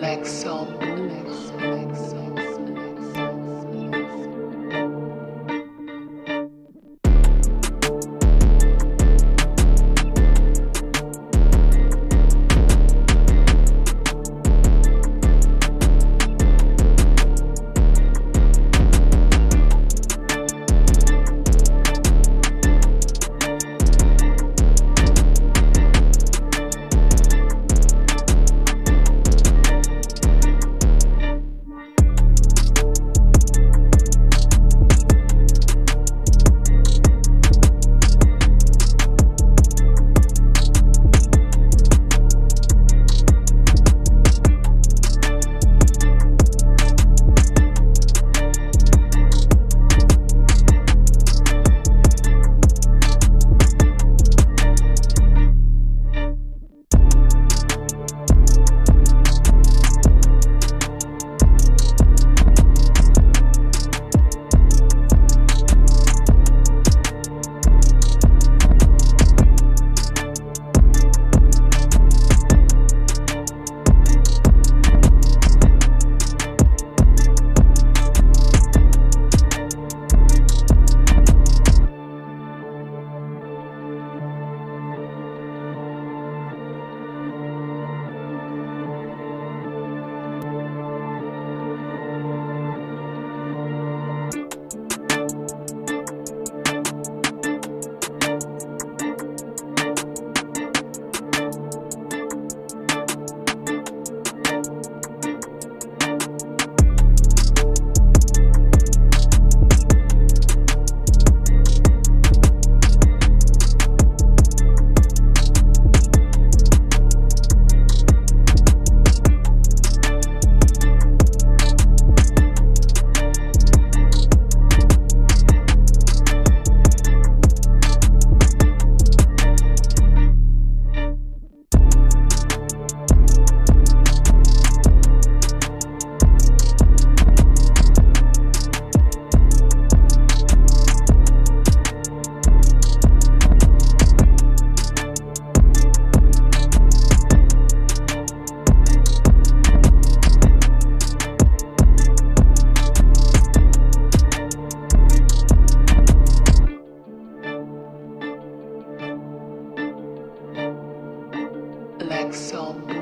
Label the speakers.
Speaker 1: mix, soul the mix, mix. like so.